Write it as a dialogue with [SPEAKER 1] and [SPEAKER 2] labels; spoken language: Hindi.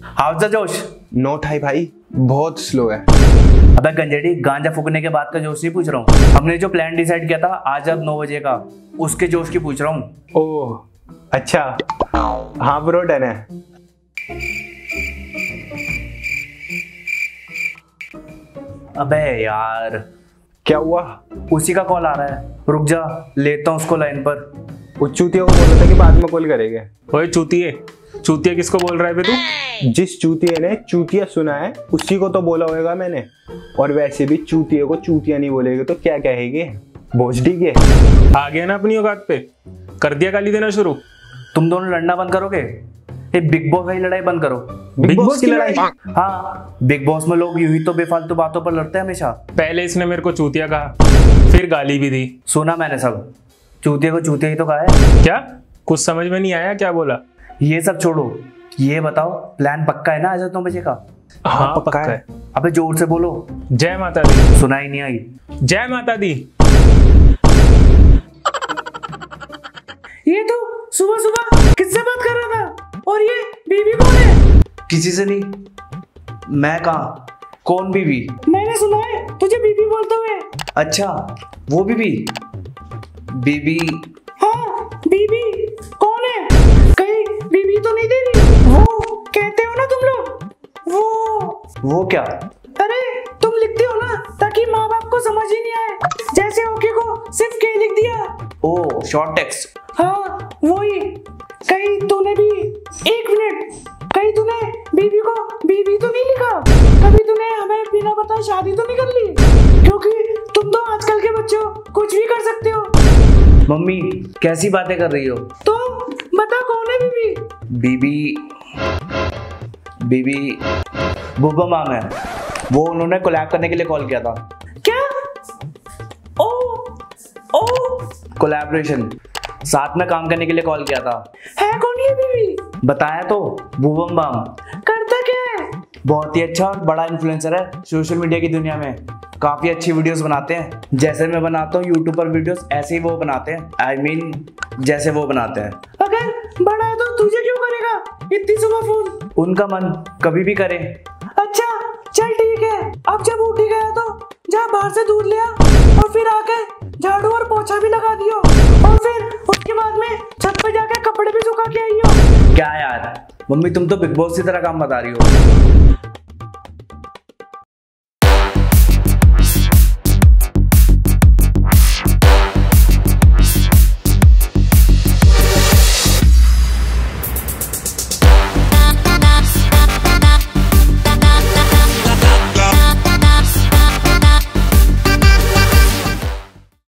[SPEAKER 1] हाउ द जोश?
[SPEAKER 2] नोट हाई भाई बहुत स्लो है।
[SPEAKER 1] अबे गंजेड़ी गांजा फूकने के बाद का जोश नहीं पूछ रहा हूँ। हमने जो प्लान डिसाइड किया था आज अब नौ बजे का उसके जोश की पूछ रहा हूँ।
[SPEAKER 2] ओह अच्छा। हाँ ब्रो डन है।
[SPEAKER 1] अबे यार।
[SPEAKER 2] क्या हुआ?
[SPEAKER 1] उसी का कॉल आ रहा है। रुक जा लेता हूँ उसको लाइन पर।
[SPEAKER 2] वो चूतिया को बोला था कि बाद में कॉल करेंगे।
[SPEAKER 3] ओए चूतिए। चूतिया किसको बोल रहा है बे तू?
[SPEAKER 2] जिस चूतिया ने चूतिया सुना है उसी को तो बोला होगा मैंने। और वैसे भी चूतिया को चूतिया नहीं बोलेगे तो क्या कहेगी? भोजडी के
[SPEAKER 3] आ गया ना अपनी औकात पे? कर दिया गाली देना शुरू।
[SPEAKER 1] तुम दोनों लड़ना बंद करोगे? ये बिग बॉस वाली लड़ाई बंद करो।
[SPEAKER 2] बिग बॉस की लड़ाई?
[SPEAKER 1] हाँ बिग बॉस में लोग यूँ ही तो बेफालतू बातों पर लड़ते हैं हमेशा।
[SPEAKER 3] पहले इसने मेरे को चूतिया कहा फिर गाली भी दी।
[SPEAKER 1] सुना मैंने सब। चूतिया को चूते ही तो कहा है।
[SPEAKER 3] क्या? कुछ समझ में नहीं आया? क्या बोला?
[SPEAKER 1] ये सब छोड़ो। ये बताओ प्लान पक्का है ना आज नौ बजे का
[SPEAKER 3] हाँ
[SPEAKER 2] पक्का
[SPEAKER 3] पक्का
[SPEAKER 2] है।
[SPEAKER 3] है।
[SPEAKER 1] अबे ज़ोर से बोलो।
[SPEAKER 3] जय माता दी
[SPEAKER 1] सुना ही नहीं आई।
[SPEAKER 3] जय माता दी
[SPEAKER 1] ये तो सुबह सुबह किससे बात कर रहा था? और ये बीबी कौन है? किसी से नहीं। मैं कहा? कौन बीबी मैंने सुना है तुझे बीबी बोलते हुए। अच्छा वो बीबी बीबी। हाँ बीबी कौन है? कहीं बीबी तो नहीं दे रही। वो कहते हो ना तुम लोग? वो। वो क्या? अरे तुम लिखते हो ना ताकि माँ बाप को समझ ही नहीं आए। जैसे ओके को सिर्फ़ के लिख दिया। ओ शॉर्ट टेक्स्ट हाँ वही। कहीं तूने भी एक मिनट। कहीं तूने बीबी को बीबी तो नहीं लिखा। कभी तूने हमें बिना बताए शादी तो नहीं कर ली? क्योंकि तुम तो आजकल के बच्चों कुछ भी कर सकते हो मम्मी कैसी बातें कर रही हो? तो बता कौन है बीबी? बीबी बीबी बुबा माम है। वो उन्होंने कोलैब करने के लिए कॉल किया था। क्या? ओ ओ। कोलैबोरेशन साथ में काम करने के लिए कॉल किया था। है कौन ये बीबी? बताया तो बुबम बाम करता क्या है? बहुत ही अच्छा और बड़ा इन्फ्लुएंसर है सोशल मीडिया की दुनिया में। काफ़ी अच्छी वीडियोस बनाते हैं। जैसे मैं बनाता हूँ यूट्यूब पर वीडियोस ऐसे ही वो बनाते हैं। आई I मीन mean, जैसे वो बनाते हैं। अगर बड़ा है तो तुझे क्यों करेगा? इतनी सुबह फ़ोन उनका मन कभी भी करे। अच्छा चल ठीक है। अब जब उठी गया तो जा बाहर से दूध लिया और फिर आके झाड़ू और पोछा भी लगा दियो। और फिर उसके बाद में छत पे जाके कपड़े भी सुखा के आइयो। क्या यार? मम्मी तुम तो बिग बॉस की तरह काम बता रही हो।